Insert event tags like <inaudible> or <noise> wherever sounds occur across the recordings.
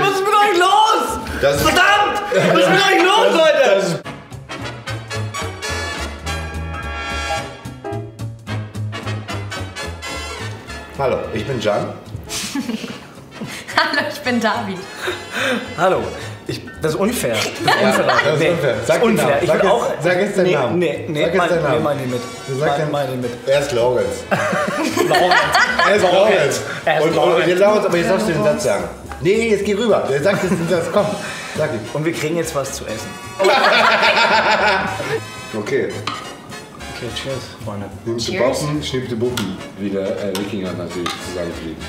was ist mit euch los? Das- Verdammt! Was ist mit euch los, Leute? Hallo, ich bin Jan. <laughs> <laughs> Hallo, ich bin David. Hallo. Ich, das ist unfair. <laughs> Das ist unfair. das ist Nee, unfair. das Sag ist den unfair. Namen. Ich Sag will jetzt- auch. sag jetzt deinen nee, Namen. Nee, nee, Sag jetzt mein, deinen Namen. nee, meine mit. Sag Mein, deinen- meine mit. Er ist Lorenz. <laughs> Er ist Lorenz. Er ist Und, Lorenz. und jetzt Lorenz, aber jetzt darfst du den Satz sagen. Nee, nee, jetzt geh rüber. Der sagt jetzt den Satz. Komm, sag ihn. Und wir kriegen jetzt was zu essen. Okay. Okay, cheers, Freunde. Nimmst du. Boppen, schnippst du Buppen. Wie der äh, Wikinger natürlich zusammenfliegt.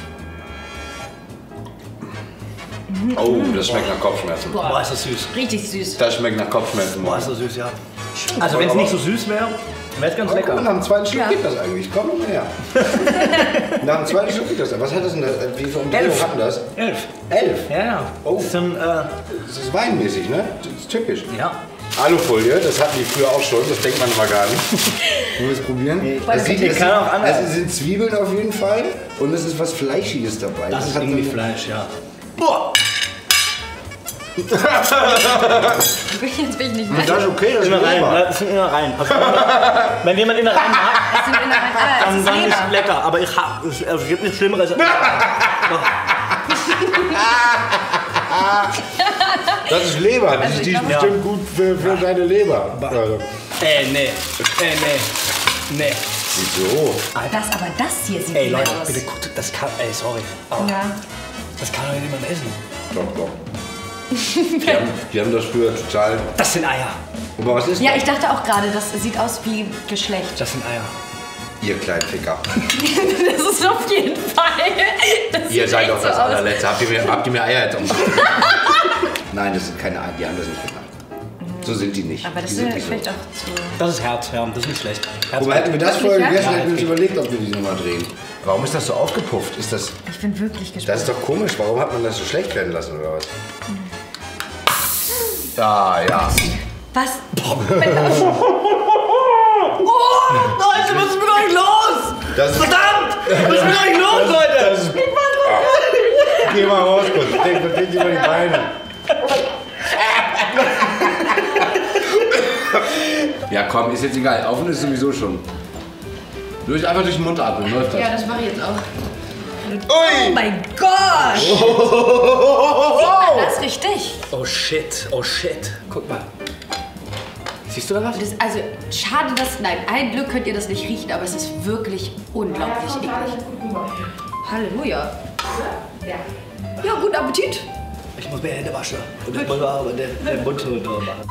Oh, das schmeckt nach Kopfschmerzen. Boah, ist das süß. Richtig süß. Das schmeckt nach Kopfschmerzen. Boah, ist das süß, ja. Also wenn es nicht so süß wäre, wäre es ganz lecker. nach dem zweiten Schluck Ja. geht das eigentlich. Komm mal her. <laughs> nach dem zweiten Schluck geht das. Was hat das denn? da- Wie viel Umdrehung Elf. hat das? Elf. Elf. Ja, ja. Oh. Das ist ein, äh, Das ist weinmäßig, ne? Das ist typisch. ja. Alufolie, das hatten die früher auch schon, das denkt man aber gar nicht. <laughs> Wollen wir es probieren? Das sieht- es kann sind- auch anders. Es sind Zwiebeln auf jeden Fall und es ist was Fleischiges dabei. Das ist hat irgendwie Fleisch, ja. Boah, Jetzt bin ich nicht mehr. das ist okay, das ist Innereien, Leber. ne? das sind Innereien. Also, wenn jemand Innereien <laughs> sind. Ah, dann, dann ist es lecker. Aber ich hab, es also, es gibt nichts Schlimmeres. Das ist Leber, das Also ist die ist bestimmt gut für, für deine Leber. Also. Ey, nee. Ey, nee. Nee. Wieso? Das, aber das hier sieht Ey, Leute, aus. bitte guckt, das kann, ey, sorry. Aber Ja. das kann doch niemand essen. Doch, doch. Die haben, die haben das früher total. Das sind Eier. Aber was ist ja, das? ich dachte auch gerade, das sieht aus wie Geschlecht. Das sind Eier. Ihr Kleinficker. <laughs> Das ist auf jeden Fall. Das Ihr seid doch das so allerletzte. Habt ihr mir, habt ihr mir Eier jetzt umgebracht? <laughs> Nein, das sind keine Eier, die haben das nicht gemacht. So sind die nicht. Aber das die ist sind nicht vielleicht so. auch zu. Das ist Herz, ja. Das ist nicht schlecht. Herz Wobei hätten wir das vorher gegessen, ja? hätten wir uns überlegt, ob wir die nochmal drehen. Warum ist das so aufgepufft? Ist das, Ich bin wirklich gespannt. das ist doch komisch. Warum hat man das so schlecht werden lassen oder was? Ja, ja. Was? <laughs> Leute, was ist mit euch los? Das ist, Verdammt! Was ist mit euch los, Leute? das ist, Geh mal raus kurz. Denk, vertreten Sie mal die Beine. Ja, komm, ist jetzt egal. Offen ist sowieso schon. Durch, einfach durch den Mund atmen, läuft das. Ja, das mache ich jetzt auch. Oh Ui! mein Gott! <laughs> Sieht man das richtig? Oh shit, oh shit. Guck mal. Siehst du da was? Das, also, schade, dass. Nein, ein Glück könnt ihr das nicht riechen, aber es ist wirklich unglaublich eklig. Halleluja. Ja, guten Appetit. Ich muss mir Hände waschen. Und ich muss aber den, Mund machen.